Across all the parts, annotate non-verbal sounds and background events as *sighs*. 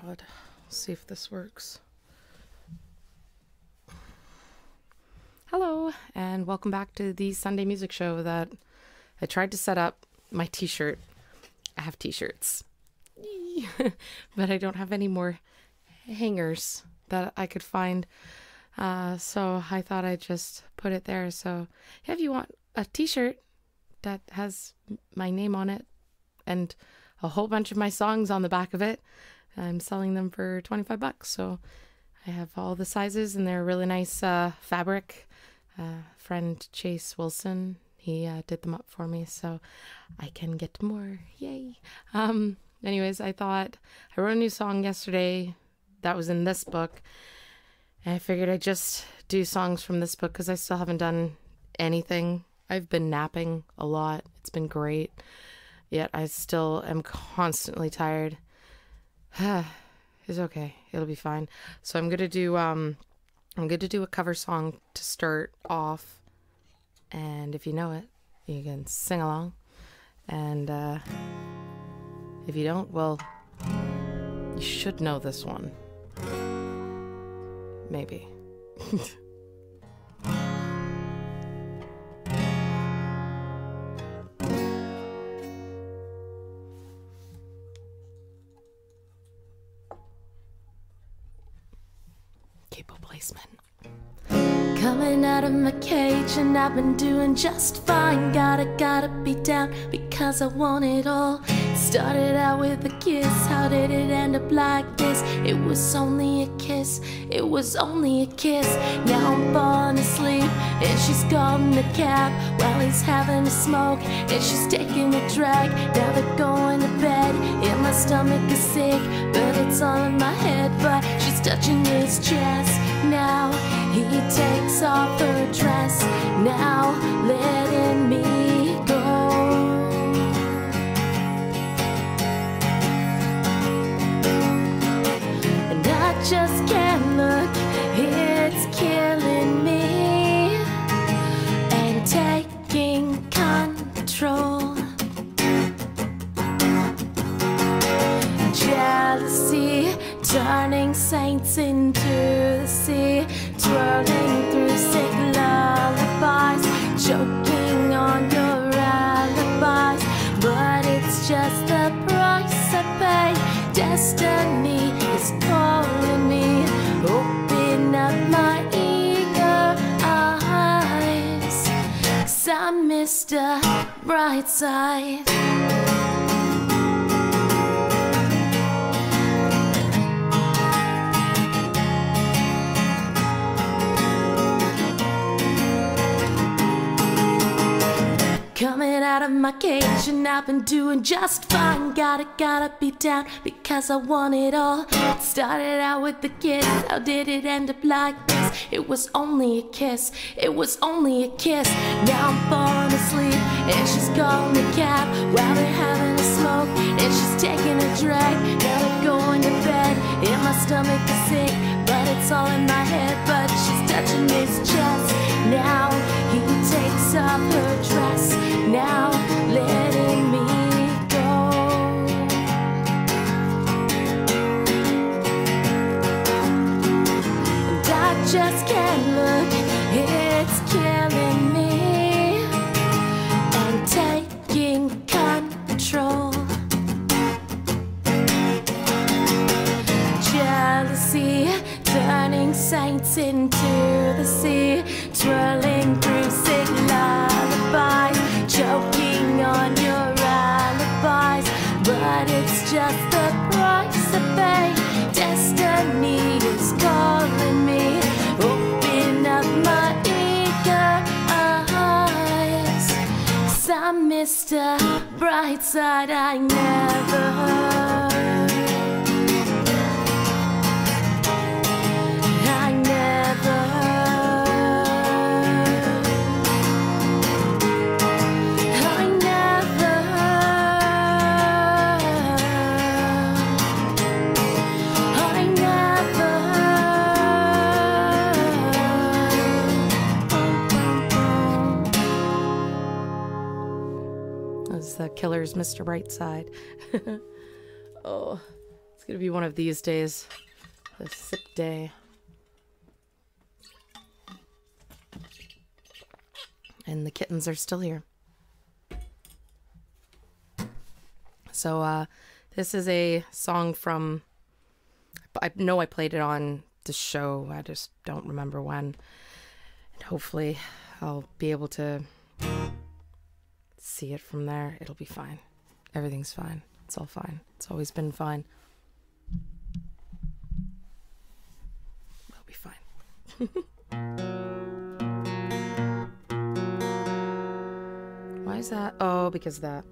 God. Let's see if this works. Hello, and welcome back to the Sunday music show that I tried to set up my t shirt. I have t shirts, *laughs* but I don't have any more hangers that I could find. Uh, so I thought I'd just put it there. So if you want a t shirt that has my name on it and a whole bunch of my songs on the back of it, I'm selling them for 25 bucks. So I have all the sizes and they're really nice uh, fabric. Uh, friend Chase Wilson, he uh, did them up for me so I can get more. Yay. Um, anyways, I thought I wrote a new song yesterday that was in this book. And I figured I'd just do songs from this book because I still haven't done anything. I've been napping a lot. It's been great. Yet I still am constantly tired. *sighs* it's okay. It'll be fine. So I'm gonna do um I'm gonna do a cover song to start off. And if you know it, you can sing along. And uh if you don't, well you should know this one. Maybe. *laughs* Placement. Coming out of my cage and I've been doing just fine. Gotta, gotta be down because I want it all. Started out with a kiss, how did it end up like this? It was only a kiss, it was only a kiss. Now I'm falling asleep and she's calling the cab while he's having a smoke and she's taking a drag. Now they're going to bed stomach is sick, but it's all in my head. But she's touching his chest now. He takes off her dress now, letting me go. And I just can't look, turning saints into the sea, twirling through sick lullabies, choking on your alibis. But it's just the price I pay. Destiny is calling me. Open up my eager eyes. I'm Mr. Brightside. My cage and I've been doing just fine. Gotta, gotta be down because I want it all. It started out with the kiss, how did it end up like this? It was only a kiss, it was only a kiss. Now I'm falling asleep and she's calling the cab while they're having a smoke and she's taking a drag. Now they're going to bed and my stomach is sick, but it's all in my head. But she's touching his chest just can't look, it's killing me and taking control. Jealousy turning saints into the sea, twirling through sick lullabies, choking on your alibis. But it's just the price I pay. Destiny is calling me. Mr. Uh-huh, Brightside, I never. I Mr. Brightside. *laughs* oh, It's gonna be one of these days. The sip day. And the kittens are still here. So uh this is a song from I know I played it on the show. I just don't remember when. And hopefully I'll be able to see it from there. It'll be fine. Everything's fine. It's all fine. It's always been fine. It'll be fine. *laughs* Why is that? Oh, because that.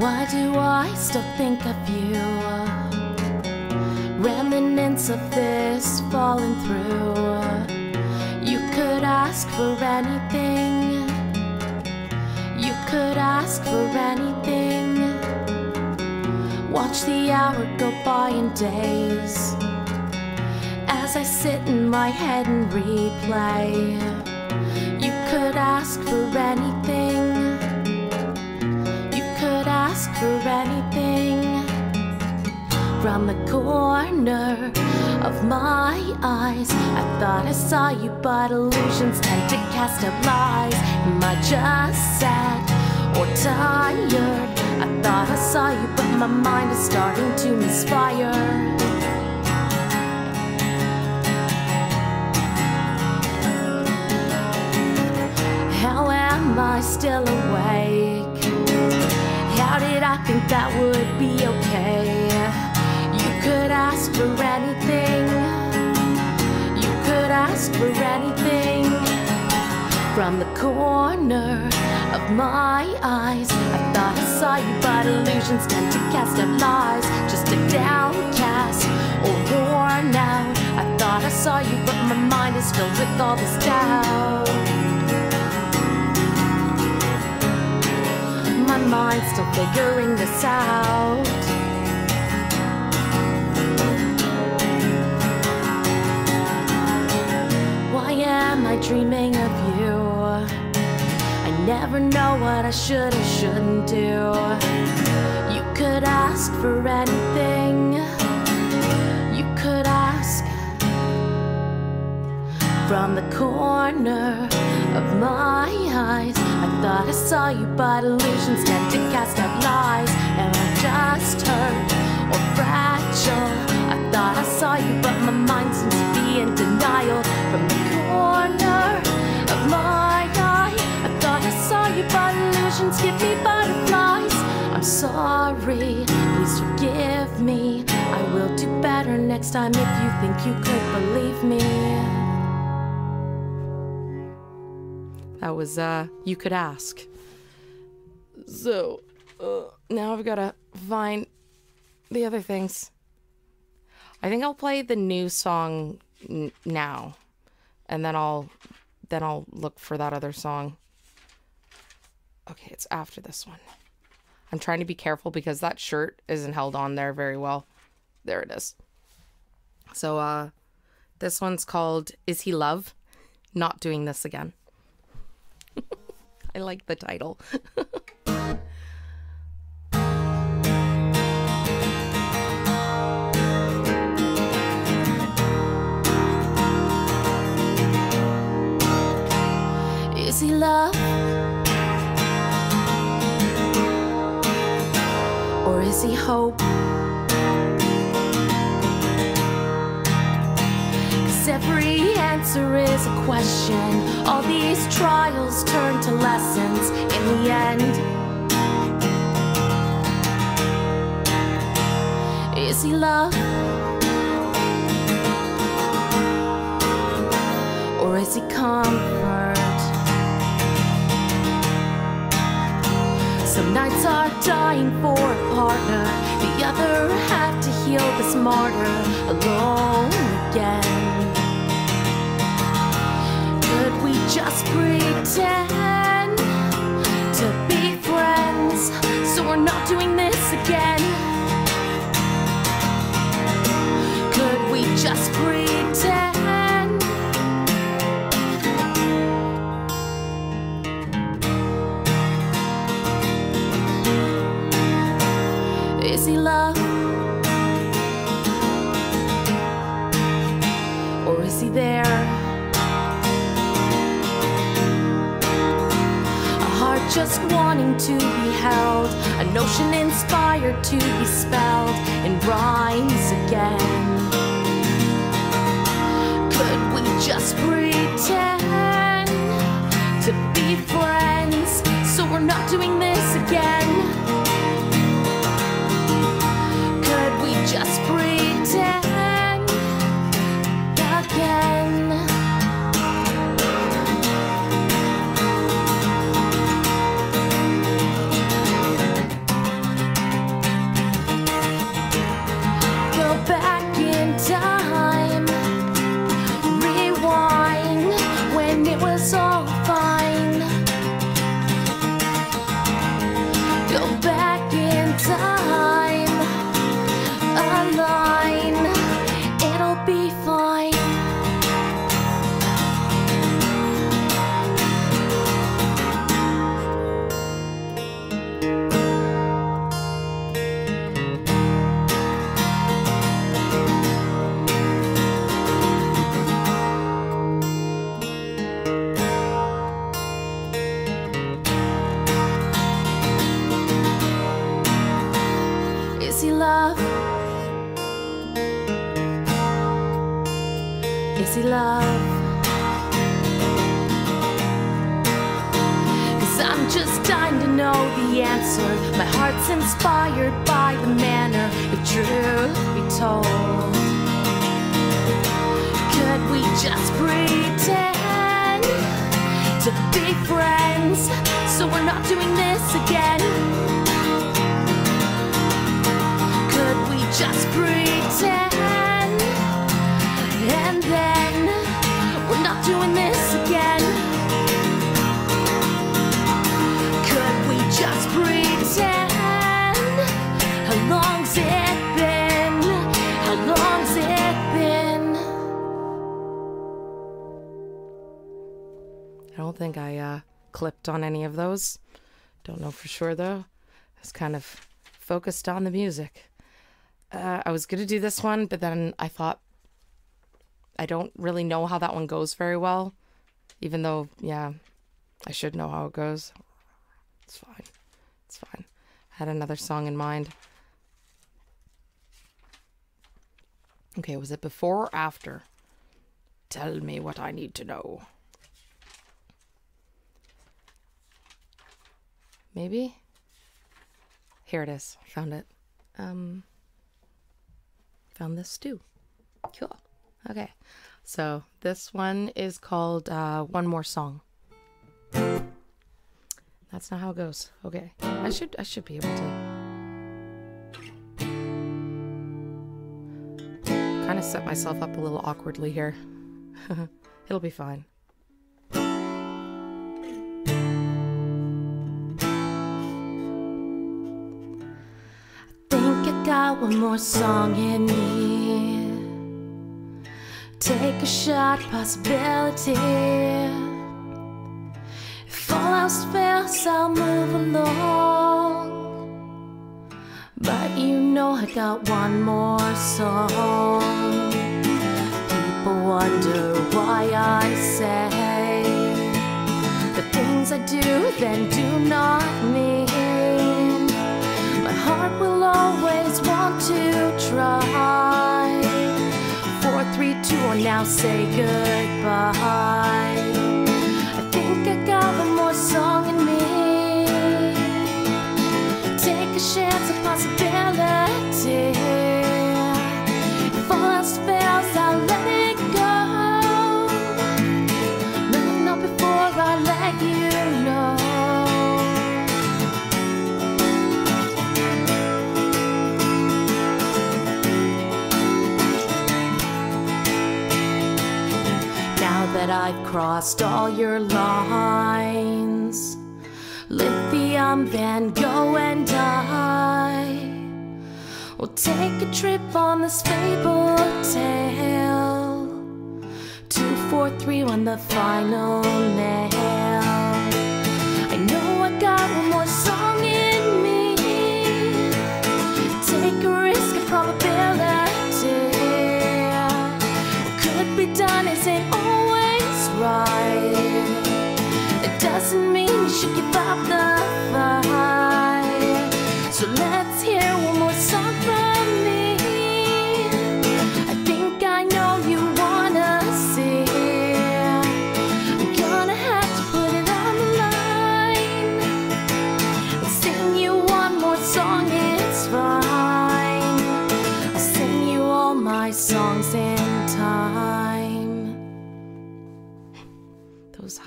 Why do I still think of you? Remnants of this falling through. You could ask for anything. You could ask for anything. Watch the hour go by in days. As I sit in my head and replay. You could ask for anything. You could ask for anything from the corner of my eyes. I thought I saw you, but illusions tend to cast up lies. Am I just sad or tired? I thought I saw you, but my mind is starting to misfire. How am I still awake? How did I think that would be okay? You could ask for anything. You could ask for anything. From the corner of my eyes, I thought I saw you, but illusions tend to cast up lies. Just a downcast or worn out. I thought I saw you, but my mind is filled with all this doubt. My mind's still figuring this out. Am I dreaming of you? I never know what I should or shouldn't do. You could ask for anything. You could ask from the corner of my eyes. I thought I saw you, but illusions tend to cast out lies. Am I just hurt or fragile? I saw you, but my mind seems to be in denial. From the corner of my eye, I thought I saw you, but illusions give me butterflies. I'm sorry, please forgive me. I will do better next time if you think you could believe me. That was uh you could ask. So uh, now I've gotta find the other things. I think I'll play the new song n- now, and then I'll then I'll look for that other song. Okay, it's after this one. I'm trying to be careful because that shirt isn't held on there very well. There it is. So uh this one's called Is He Love? Not doing this again. *laughs* I like the title. *laughs* Is he love? Or is he hope? Cause every answer is a question. All these trials turn to lessons in the end. Is he love? Or is he comfort? Nights are dying for a partner, the other had to heal this martyr alone again. Could we just pretend to be friends so we're not doing this again? Could we just pretend yearning to be held, a notion inspired to be spelled in rhymes again. Could we just pretend to be friends so we're not doing this again? Could we just Could we just pretend to be friends so we're not doing this again? Could we just pretend? Don't think I uh, clipped on any of those. Don't know for sure though. I was kind of focused on the music. Uh, I was to do this one, but then I thought I don't really know how that one goes very well. Even though, yeah, I should know how it goes. It's fine. It's fine. I had another song in mind. Okay, was it before or after? Tell me what I need to know. Maybe? Here it is. Found it. Um found this stew. Cool. Okay. So this one is called uh One More Song. That's not how it goes. Okay. I should I should be able to kind of set myself up a little awkwardly here. *laughs* It'll be fine. Got one more song in me. Take a shot, possibility. If all else fails, I'll move along. But you know I got one more song. People wonder why I say the things I do, then do not mean. Heart will always want to try. Four, three, two, now say goodbye. I think I got one more song in me. Take a chance, a possibility. Crossed all your lines, Lithium, Van Gogh, and I will take a trip on this fable tale. Two, four, three, one, the final nail.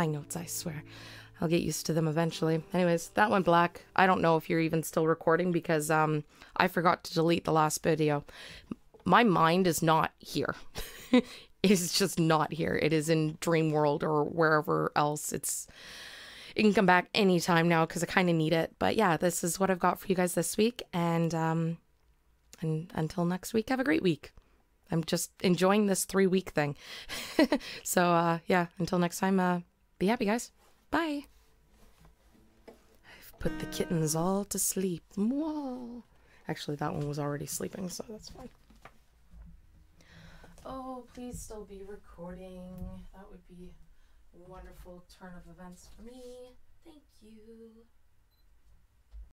High notes, I swear. I'll get used to them eventually. Anyways, that went black. I don't know if you're even still recording because um I forgot to delete the last video. My mind is not here. *laughs* it is just not here. It is in dream world or wherever else. It's it can come back anytime now because I kind of need it. But yeah, this is what I've got for you guys this week. And um and until next week, have a great week. I'm just enjoying this three week thing. *laughs* so uh yeah, until next time, uh be happy guys. Bye. I've put the kittens all to sleep. Whoa. Actually, that one was already sleeping, so that's fine. Oh, please still be recording. That would be a wonderful turn of events for me. Thank you.